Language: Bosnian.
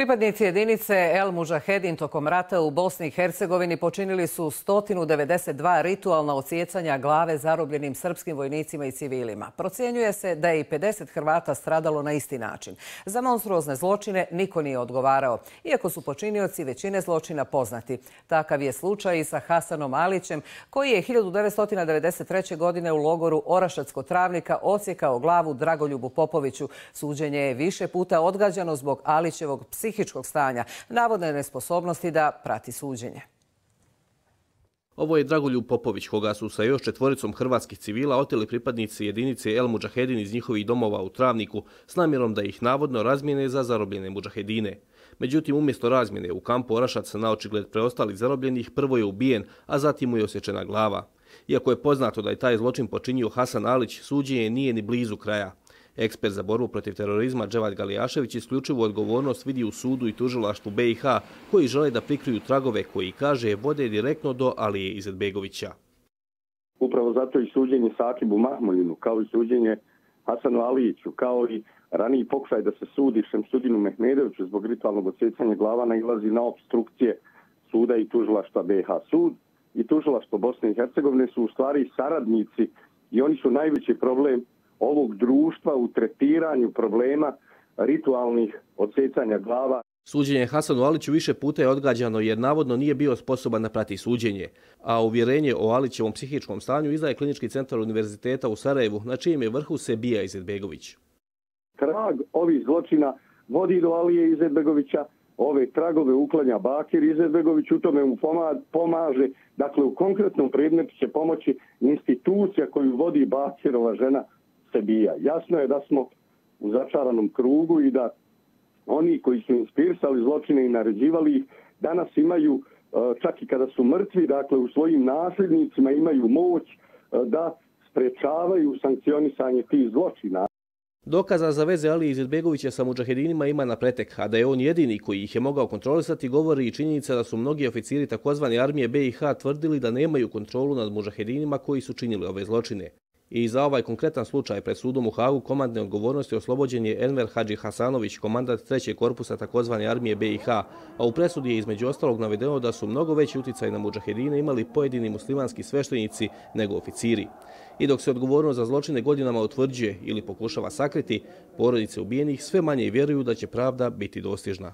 Pripadnici jedinice El Mujahedin tokom rata u Bosni i Hercegovini počinili su 192 ritualna ocijecanja glave zarobljenim srpskim vojnicima i civilima. Procijenjuje se da je i 50 Hrvata stradalo na isti način. Za monstruozne zločine niko nije odgovarao, iako su počinioci većine zločina poznati. Takav je slučaj i sa Hasanom Alićem, koji je 1993. godine u logoru Orašacko travnika osjekao glavu Dragoljubu Popoviću. Suđenje je više puta odgađano zbog Alićevog psihologije psihičkog stanja, navodne nesposobnosti da prati suđenje. Ovo je Dragoljub Popović, koga su sa još četvoricom hrvatskih civila oteli pripadnici jedinice El Mujahedin iz njihovih domova u Travniku s namjerom da ih navodno razmijene za zarobljene Mujahedine. Međutim, umjesto razmjene u kampu Orašac na očigled preostalih zarobljenih, prvo je ubijen, a zatim mu je osjećena glava. Iako je poznato da je taj zločin počinio Hasan Alić, suđenje nije ni blizu kraja. Ekspert za borbu protiv terorizma Dževad Galijašević isključivu odgovornost vidi u sudu i tužilaštvu BiH koji žele da prikriju tragove koji kaže vode direktno do Alije Izetbegovića. Upravo zato i suđenje Sakibu Mahmulinu, kao i suđenje Hasanu Alijiću, kao i raniji pokušaj da se sudi Šemsudinu Mehmedoviću zbog ritualnog odsjecanja glava nailazi na obstrukcije suda i tužilaštva BiH. Sud i tužilaštvo Bosne i Hercegovine su u stvari saradnici i oni su najveći problem ovog društva u tretiranju problema ritualnih odsecanja glava. Suđenje Hasanu Aliću više puta je odgađano jer navodno nije bio sposoban naprati suđenje, a uvjerenje o Alićevom psihičkom stanju izdaje klinički centar univerziteta u Sarajevu, na čijem je vrhu se bija Izetbegović. Trag ovih zločina vodi do Alije Izetbegovića, ove tragove uklanja Bakir Izetbegović, u tome mu pomaže. Dakle, u konkretnom predmetu će pomoći institucija koju vodi Bakirova žena se bija. Jasno je da smo u začaranom krugu i da oni koji su inspirisali zločine i naređivali ih, danas imaju, e, čak i kada su mrtvi, dakle u svojim nasljednicima imaju moć e, da sprečavaju sankcionisanje tih zločina. Dokaza za veze Ali Izetbegovića sa muđahedinima ima na pretek, a da je on jedini koji ih je mogao kontrolisati, govori i činjenica da su mnogi oficiri takozvane armije BiH tvrdili da nemaju kontrolu nad muđahedinima koji su činili ove zločine. I za ovaj konkretan slučaj pred sudom u Hagu komandne odgovornosti oslobođen je Enver Hadži Hasanović, komandant trećeg korpusa takozvane armije BiH, a u presudi je između ostalog navedeno da su mnogo veći uticaj na muđahedine imali pojedini muslimanski sveštenici nego oficiri. I dok se odgovornost za zločine godinama utvrđuje ili pokušava sakriti, porodice ubijenih sve manje vjeruju da će pravda biti dostižna.